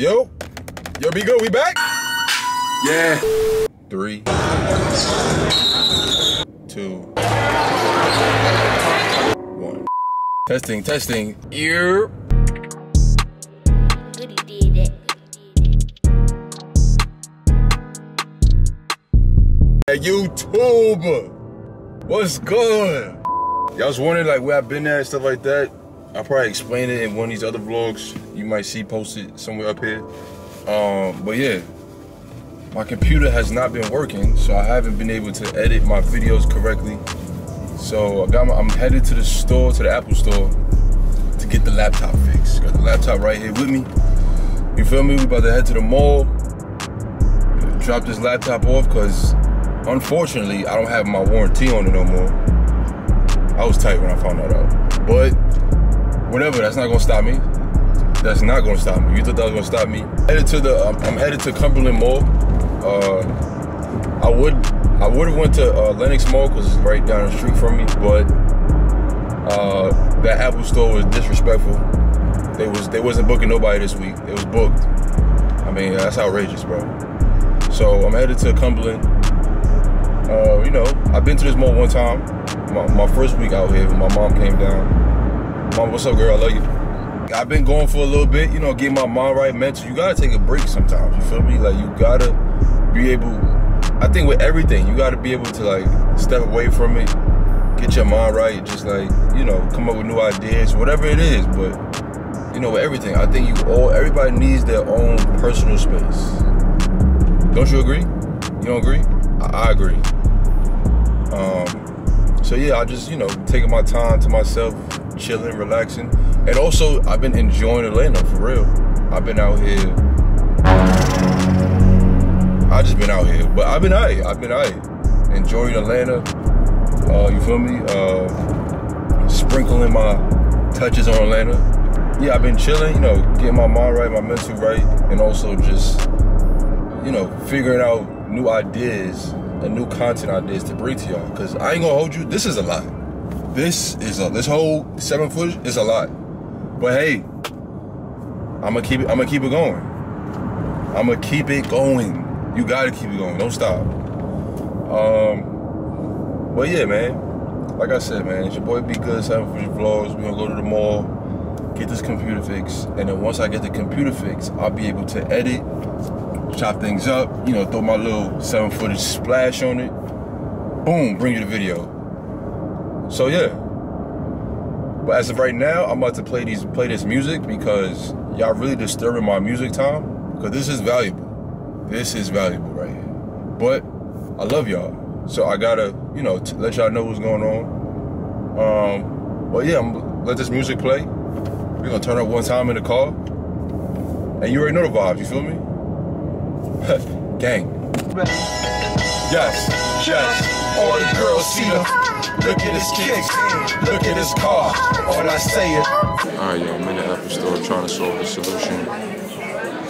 Yo, yo, be good. We back? Yeah. Three, two, one. Testing, testing. Ear. Goody did YouTube. What's good? Y'all was wondering like where I've been at and stuff like that. I'll probably explain it in one of these other vlogs you might see posted somewhere up here. Um, but yeah, my computer has not been working, so I haven't been able to edit my videos correctly. So I got my, I'm headed to the store, to the Apple store, to get the laptop fixed. Got the laptop right here with me. You feel me? We about to head to the mall, drop this laptop off, cause unfortunately I don't have my warranty on it no more. I was tight when I found that out. But whatever, that's not gonna stop me. That's not gonna stop me. You thought that was gonna stop me? Headed to the, I'm, I'm headed to Cumberland Mall. Uh, I would, I would have went to uh, Lenox Mall because it's right down the street from me, but uh, that Apple store was disrespectful. They was, they wasn't booking nobody this week. It was booked. I mean, that's outrageous, bro. So I'm headed to Cumberland. Uh, you know, I've been to this mall one time. My, my first week out here, when my mom came down. What's up, girl? I love you. I've been going for a little bit, you know, get my mind right, mental. You gotta take a break sometimes. You feel me? Like you gotta be able. I think with everything, you gotta be able to like step away from it, get your mind right, just like you know, come up with new ideas, whatever it is. But you know, with everything, I think you all everybody needs their own personal space. Don't you agree? You don't agree? I, I agree. Um, so yeah, I just you know taking my time to myself, chilling, relaxing, and also I've been enjoying Atlanta for real. I've been out here. I just been out here, but I've been out. Here. I've been out enjoying Atlanta. Uh, you feel me? Uh, sprinkling my touches on Atlanta. Yeah, I've been chilling. You know, getting my mind right, my mental right, and also just you know figuring out new ideas and new content ideas to bring to y'all. Cause I ain't gonna hold you. This is a lot. This is a this whole seven foot is a lot. But hey, I'm gonna keep it. I'm gonna keep it going. I'm gonna keep it going. You gotta keep it going. Don't stop. Um, but yeah, man. Like I said, man, it's your boy Be Good Seven Footage Vlogs. We gonna go to the mall, get this computer fixed, and then once I get the computer fixed, I'll be able to edit, chop things up. You know, throw my little seven footage splash on it. Boom, bring you the video. So yeah. But as of right now, I'm about to play these play this music because y'all really disturbing my music time. Because this is valuable. This is valuable right here. But I love y'all. So I gotta, you know, let y'all know what's going on. Um, but yeah, I'm let this music play. We're gonna turn up one time in the car. And you already know the vibes, you feel me? Gang. Yes, yes. All the girls see them. Look at his kicks. Look at his car. All I say is. Alright, yo, I'm in the Apple store trying to solve the solution.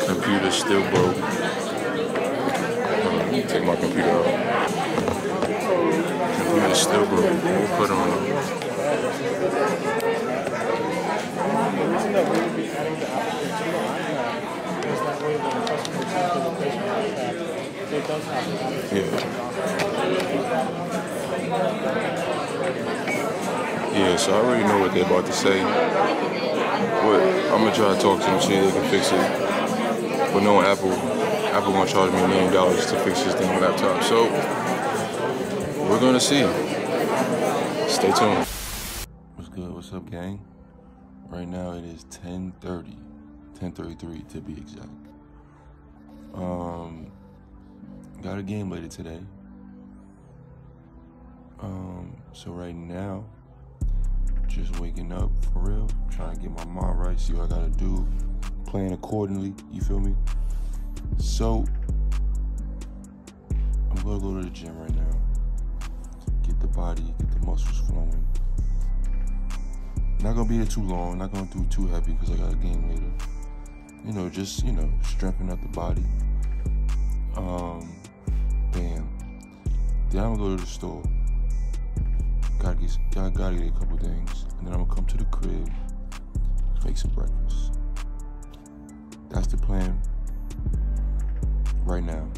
Computer still broke. Hold on, let me take my computer out. Computer still broke. We'll put on. Yeah. Yeah, so I already know what they're about to say. But I'm gonna try to talk to them, see if they can fix it. But knowing Apple, Apple gonna charge me a million dollars to fix this damn laptop. So we're gonna see. Stay tuned. What's good? What's up, gang? Right now it is 10:30, 10:33 to be exact. Um, got a game later today. Um, so right now, just waking up for real, trying to get my mind right, see what I gotta do, playing accordingly. You feel me? So I'm gonna go to the gym right now, get the body, get the muscles flowing. Not gonna be there too long. Not gonna do too heavy because I got a game later. You know, just you know, strengthen up the body. Um. Then I'm gonna go to the store. Gotta get, gotta, gotta get a couple things, and then I'm gonna come to the crib, make some breakfast. That's the plan right now.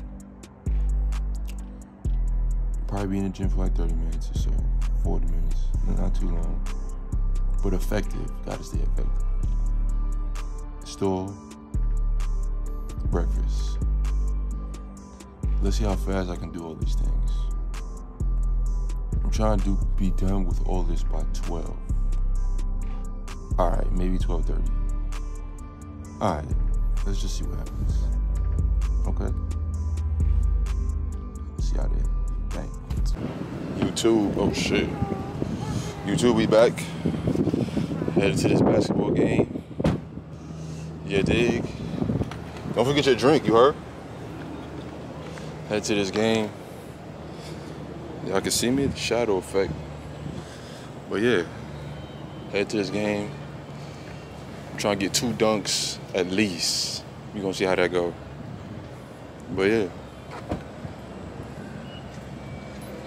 Probably be in the gym for like 30 minutes or so, 40 minutes, not too long. But effective, gotta stay effective. Store, breakfast. Let's see how fast I can do all these things. Trying to be done with all this by 12. Alright, maybe 12.30. Alright, let's just see what happens. Okay? See they Bang. YouTube, oh shit. YouTube, we back. Headed to this basketball game. Yeah, dig. Don't forget your drink, you heard? Head to this game. Y'all can see me, the shadow effect. But yeah, head to this game. I'm trying to get two dunks at least. we gonna see how that go. But yeah.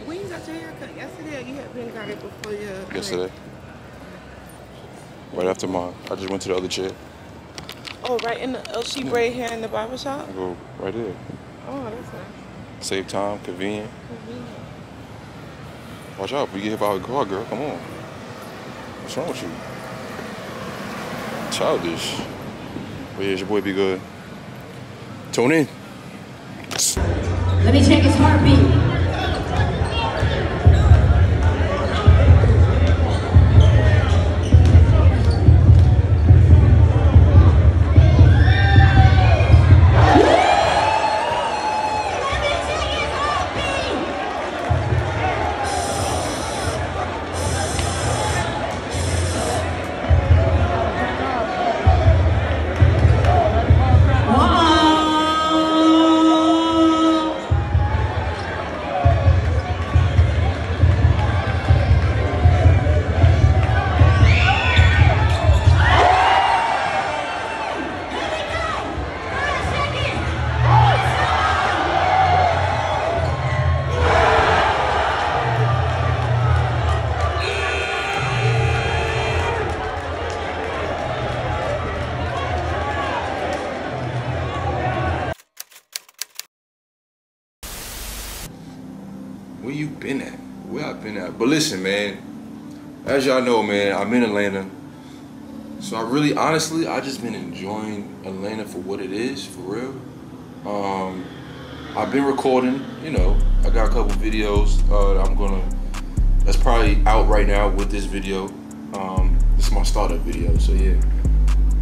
When you got your haircut? Yesterday or you had been got it before your Yesterday. Right after mine. I just went to the other chair. Oh, right in the oh, LC braid hair in the barber shop? I go right there. Oh, that's nice. Save time, convenient. Convenient. Watch out, we get hit by a car, girl. Come on. What's wrong with you? Childish. But yeah, your boy be good. Tune in. Let me check his heartbeat. But listen, man. As y'all know, man, I'm in Atlanta. So I really, honestly, I just been enjoying Atlanta for what it is, for real. Um, I've been recording, you know, I got a couple videos uh, I'm gonna, that's probably out right now with this video. Um, this is my startup video, so yeah.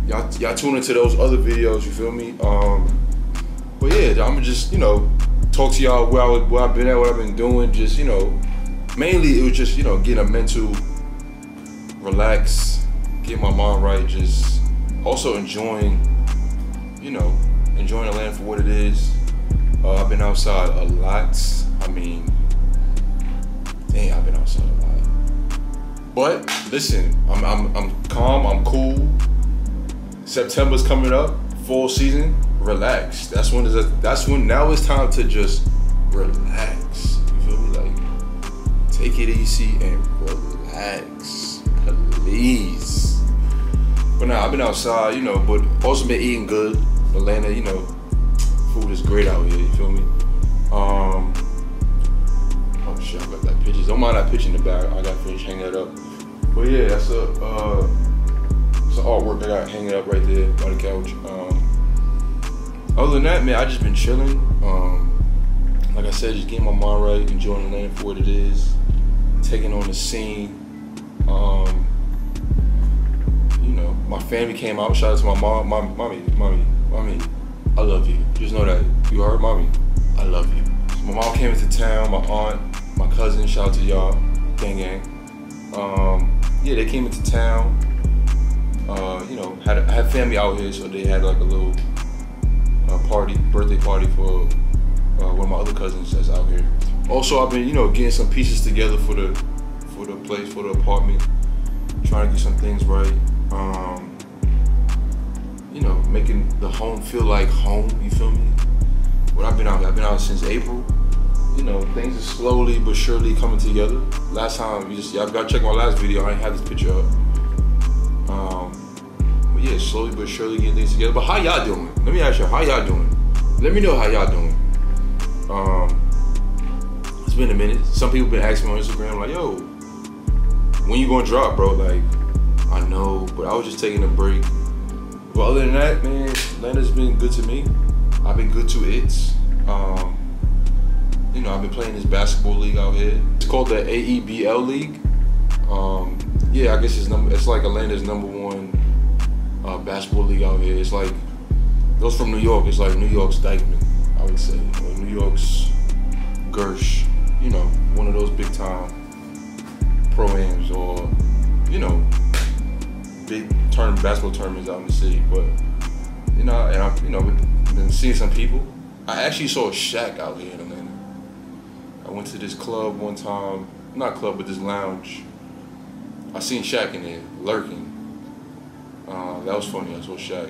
Y'all, y'all tune into those other videos, you feel me? Um, but yeah, I'm gonna just, you know, talk to y'all where, I, where I've been at, what I've been doing. Just, you know, mainly it was just, you know, getting a mental relax, get my mind right, just also enjoying, you know, enjoying the land for what it is. Uh, I've been outside a lot. I mean, dang, I've been outside a lot. But listen, I'm, I'm, I'm calm, I'm cool. September's coming up, fall season. Relax. That's when is that's when now it's time to just relax. Take it easy and relax, please. But now I've been outside, you know, but also been eating good. Atlanta, you know, food is great out here. You feel me? Um. Oh shit, I got that pictures. Don't mind that picture in the back. I got finished hanging that up. But yeah, that's a uh, it's an artwork I got hanging up right there by the couch. Um, other than that, man, I just been chilling. Um, like I said, just getting my mind right, enjoying the land for what it is, taking on the scene. Um, you know, my family came out. Shout out to my mom, my mommy, mommy, mommy. I love you. Just know that you heard, mommy. I love you. My mom came into town. My aunt, my cousin. Shout out to y'all, gang gang. Um, yeah, they came into town. Uh, you know, had had family out here, so they had like a little uh, party, birthday party for uh, one of my other cousins that's out here. Also, I've been, you know, getting some pieces together for the for the place, for the apartment, trying to get some things right. Um, you know, making the home feel like home. You feel me? What I've been out, I've been out since April. You know, things are slowly but surely coming together. Last time, you just, y'all gotta check my last video. I ain't had this picture up. Um, but yeah, slowly but surely getting things together. But how y'all doing? Let me ask you, how y'all doing? Let me know how y'all doing. Um, it's been a minute. Some people been asking me on Instagram like, "Yo, when you gonna drop, bro?" Like, I know, but I was just taking a break. But other than that, man, Atlanta's been good to me. I've been good to it. Um, you know, I've been playing this basketball league out here. It's called the AEBL League. Um, yeah, I guess it's number. It's like Atlanta's number one uh, basketball league out here. It's like those from New York. It's like New York's Dyckman, I would say, or New York's Gersh. You know, one of those big time pro-ams or you know big turn basketball tournaments out in the city. But you know, and I've you know been seeing some people. I actually saw Shaq out here in Atlanta. I went to this club one time, not club, but this lounge. I seen Shaq in there lurking. Uh, that was funny. I saw Shaq.